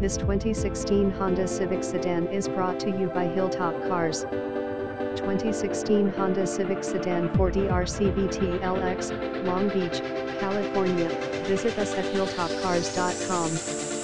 This 2016 Honda Civic sedan is brought to you by Hilltop Cars. 2016 Honda Civic Sedan 4DR CVT LX, Long Beach, California. Visit us at hilltopcars.com.